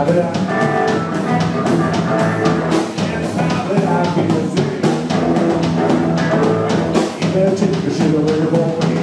I'm Thank you.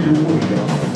Thank you.